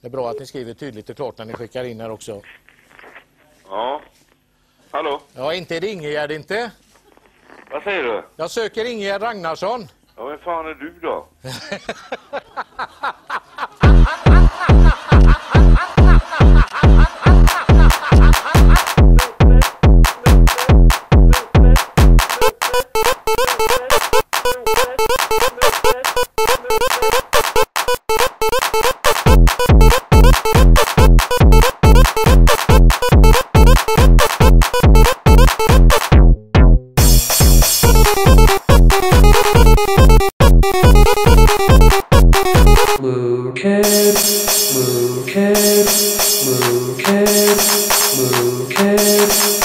Det är bra att ni skriver tydligt och klart när ni skickar in här också. Ja. Hallå? Ja, inte är det Ingegärd inte. Vad säger du? Jag söker Ingegärd Ragnarsson. Ja, vem fan är du då? it, move it, move it, move it,